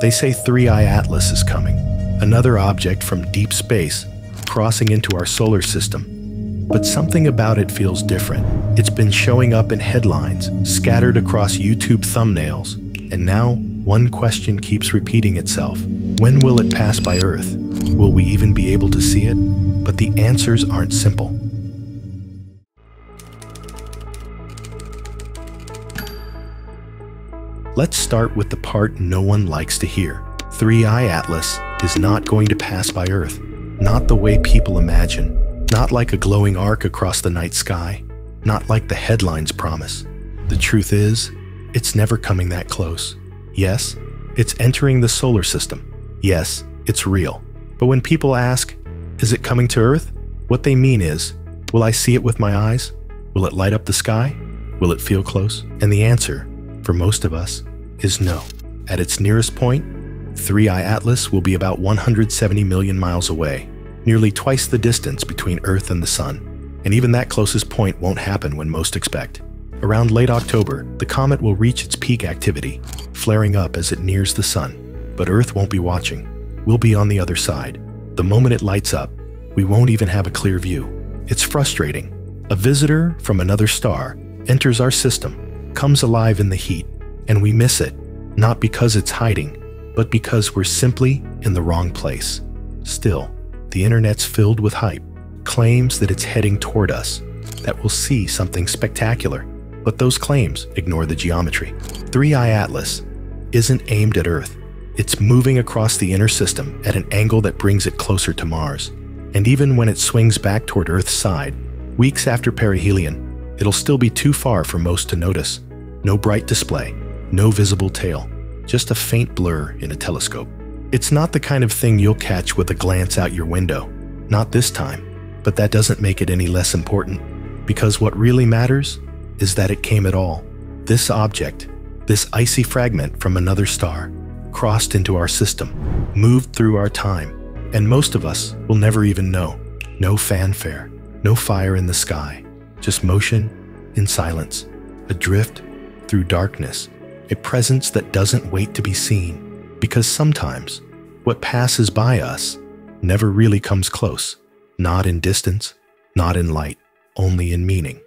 They say 3i Atlas is coming, another object from deep space crossing into our solar system. But something about it feels different. It's been showing up in headlines, scattered across YouTube thumbnails, and now one question keeps repeating itself. When will it pass by Earth? Will we even be able to see it? But the answers aren't simple. Let's start with the part no one likes to hear. 3i Atlas is not going to pass by Earth. Not the way people imagine. Not like a glowing arc across the night sky. Not like the headlines promise. The truth is, it's never coming that close. Yes, it's entering the solar system. Yes, it's real. But when people ask, is it coming to Earth? What they mean is, will I see it with my eyes? Will it light up the sky? Will it feel close? And the answer, for most of us, is no. At its nearest point, 3i Atlas will be about 170 million miles away, nearly twice the distance between Earth and the Sun. And even that closest point won't happen when most expect. Around late October, the comet will reach its peak activity, flaring up as it nears the Sun. But Earth won't be watching. We'll be on the other side. The moment it lights up, we won't even have a clear view. It's frustrating. A visitor from another star enters our system, comes alive in the heat, and we miss it, not because it's hiding, but because we're simply in the wrong place. Still, the internet's filled with hype, claims that it's heading toward us, that we'll see something spectacular. But those claims ignore the geometry. 3i Atlas isn't aimed at Earth. It's moving across the inner system at an angle that brings it closer to Mars. And even when it swings back toward Earth's side, weeks after perihelion, it'll still be too far for most to notice. No bright display, no visible tail, just a faint blur in a telescope. It's not the kind of thing you'll catch with a glance out your window. Not this time. But that doesn't make it any less important. Because what really matters is that it came at all. This object, this icy fragment from another star, crossed into our system, moved through our time, and most of us will never even know. No fanfare, no fire in the sky, just motion in silence, adrift through darkness a presence that doesn't wait to be seen, because sometimes what passes by us never really comes close, not in distance, not in light, only in meaning.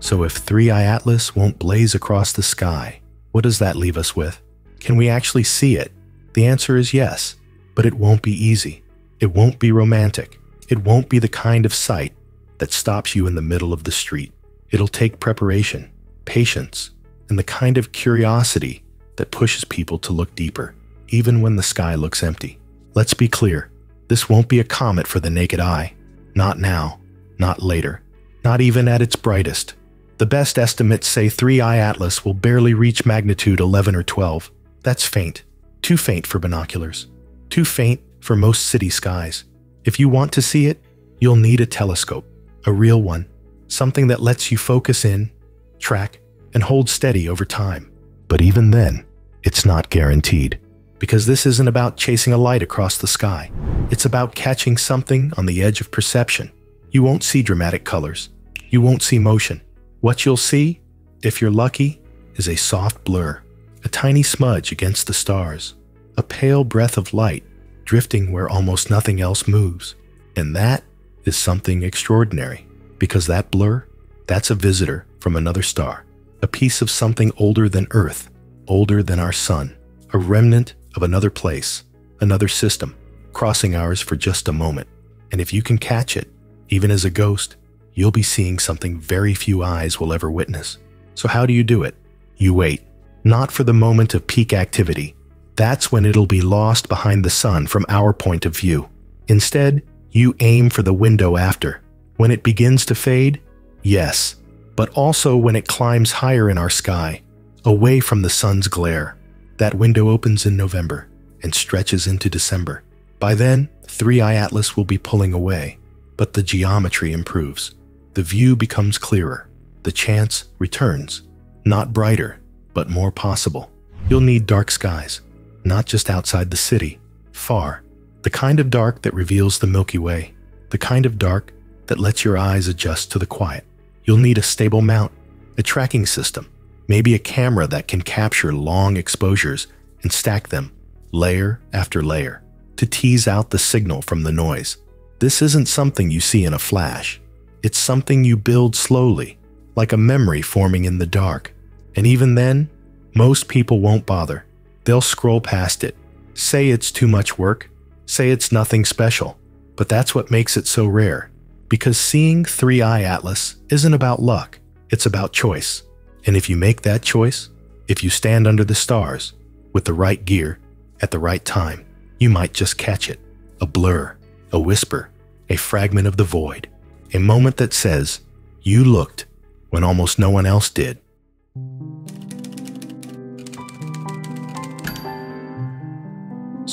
So if 3i Atlas won't blaze across the sky, what does that leave us with? Can we actually see it? The answer is yes, but it won't be easy. It won't be romantic. It won't be the kind of sight that stops you in the middle of the street. It'll take preparation, patience, and the kind of curiosity that pushes people to look deeper, even when the sky looks empty. Let's be clear, this won't be a comet for the naked eye. Not now, not later, not even at its brightest. The best estimates say 3i Atlas will barely reach magnitude 11 or 12. That's faint. Too faint for binoculars. Too faint for most city skies. If you want to see it, you'll need a telescope a real one, something that lets you focus in, track, and hold steady over time. But even then, it's not guaranteed, because this isn't about chasing a light across the sky. It's about catching something on the edge of perception. You won't see dramatic colors. You won't see motion. What you'll see, if you're lucky, is a soft blur, a tiny smudge against the stars, a pale breath of light drifting where almost nothing else moves. And that is something extraordinary, because that blur, that's a visitor from another star, a piece of something older than Earth, older than our sun, a remnant of another place, another system, crossing ours for just a moment. And if you can catch it, even as a ghost, you'll be seeing something very few eyes will ever witness. So how do you do it? You wait, not for the moment of peak activity. That's when it'll be lost behind the sun from our point of view. Instead, you aim for the window after. When it begins to fade, yes, but also when it climbs higher in our sky, away from the sun's glare. That window opens in November and stretches into December. By then, 3i Atlas will be pulling away, but the geometry improves. The view becomes clearer. The chance returns. Not brighter, but more possible. You'll need dark skies, not just outside the city, far, the kind of dark that reveals the Milky Way, the kind of dark that lets your eyes adjust to the quiet. You'll need a stable mount, a tracking system, maybe a camera that can capture long exposures and stack them, layer after layer, to tease out the signal from the noise. This isn't something you see in a flash. It's something you build slowly, like a memory forming in the dark. And even then, most people won't bother. They'll scroll past it, say it's too much work, say it's nothing special. But that's what makes it so rare. Because seeing 3i Atlas isn't about luck, it's about choice. And if you make that choice, if you stand under the stars, with the right gear, at the right time, you might just catch it. A blur, a whisper, a fragment of the void, a moment that says, You looked when almost no one else did.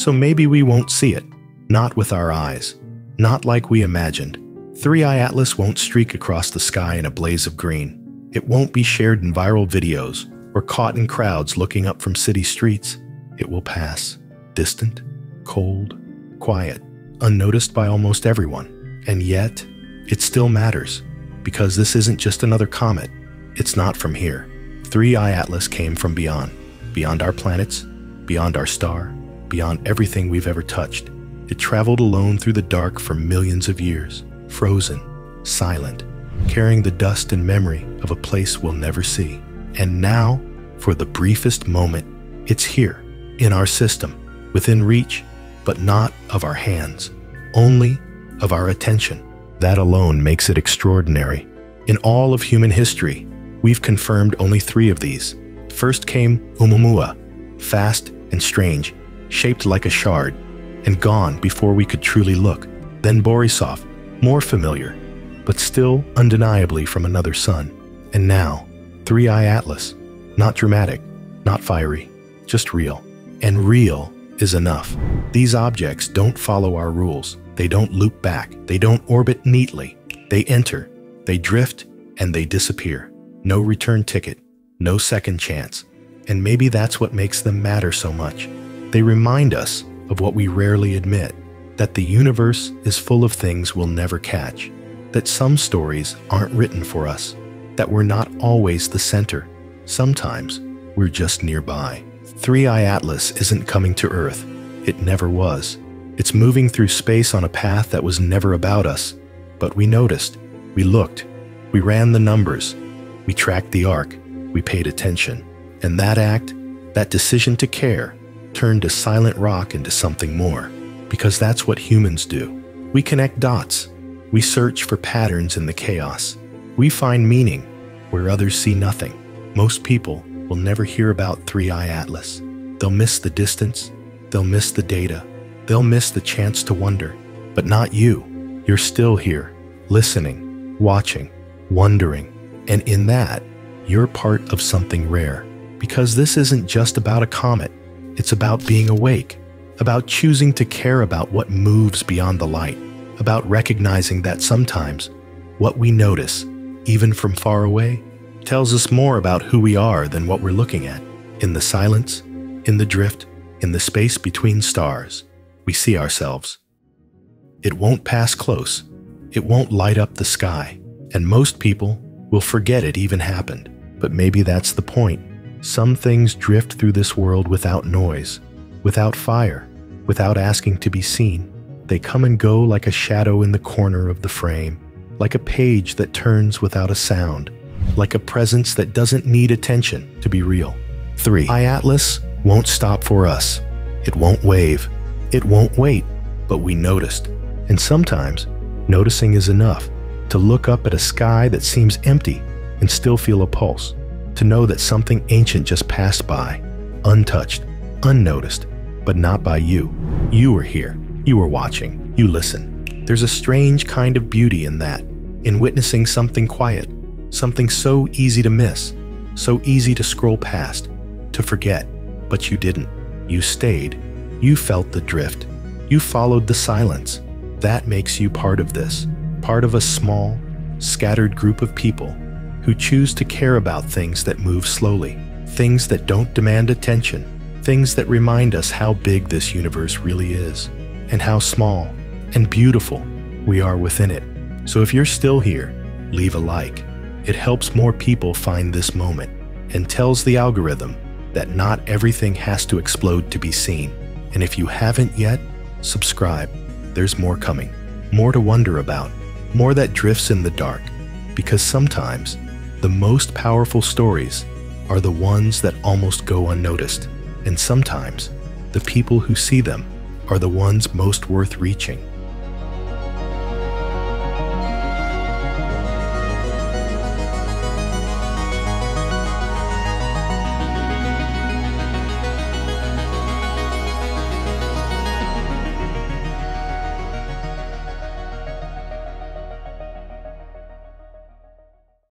So maybe we won't see it, not with our eyes, not like we imagined. 3i Atlas won't streak across the sky in a blaze of green. It won't be shared in viral videos or caught in crowds looking up from city streets. It will pass, distant, cold, quiet, unnoticed by almost everyone. And yet, it still matters, because this isn't just another comet. It's not from here. 3i Atlas came from beyond, beyond our planets, beyond our star, beyond everything we've ever touched. It traveled alone through the dark for millions of years, frozen, silent, carrying the dust and memory of a place we'll never see. And now, for the briefest moment, it's here, in our system, within reach, but not of our hands, only of our attention. That alone makes it extraordinary. In all of human history, we've confirmed only three of these. First came Oumuamua, fast and strange, shaped like a shard, and gone before we could truly look. Then Borisov, more familiar, but still undeniably from another sun. And now, 3i Atlas, not dramatic, not fiery, just real. And real is enough. These objects don't follow our rules. They don't loop back. They don't orbit neatly. They enter, they drift, and they disappear. No return ticket, no second chance. And maybe that's what makes them matter so much. They remind us of what we rarely admit that the universe is full of things we'll never catch, that some stories aren't written for us, that we're not always the center. Sometimes we're just nearby. 3i Atlas isn't coming to Earth. It never was. It's moving through space on a path that was never about us. But we noticed, we looked, we ran the numbers, we tracked the arc, we paid attention. And that act, that decision to care, turned a silent rock into something more. Because that's what humans do. We connect dots. We search for patterns in the chaos. We find meaning where others see nothing. Most people will never hear about 3i Atlas. They'll miss the distance, they'll miss the data, they'll miss the chance to wonder. But not you. You're still here, listening, watching, wondering. And in that, you're part of something rare. Because this isn't just about a comet, it's about being awake, about choosing to care about what moves beyond the light, about recognizing that sometimes what we notice, even from far away, tells us more about who we are than what we're looking at. In the silence, in the drift, in the space between stars, we see ourselves. It won't pass close, it won't light up the sky, and most people will forget it even happened. But maybe that's the point. Some things drift through this world without noise, without fire, without asking to be seen. They come and go like a shadow in the corner of the frame, like a page that turns without a sound, like a presence that doesn't need attention to be real. 3i Atlas won't stop for us. It won't wave. It won't wait. But we noticed. And sometimes, noticing is enough to look up at a sky that seems empty and still feel a pulse, to know that something ancient just passed by, untouched, unnoticed, but not by you. You were here. You were watching. You listen. There's a strange kind of beauty in that, in witnessing something quiet, Something so easy to miss, so easy to scroll past, to forget. But you didn't. You stayed. You felt the drift. You followed the silence. That makes you part of this, part of a small, scattered group of people who choose to care about things that move slowly, things that don't demand attention, things that remind us how big this universe really is, and how small and beautiful we are within it. So if you're still here, leave a like. It helps more people find this moment and tells the algorithm that not everything has to explode to be seen. And if you haven't yet, subscribe. There's more coming, more to wonder about, more that drifts in the dark, because sometimes the most powerful stories are the ones that almost go unnoticed, and sometimes the people who see them are the ones most worth reaching.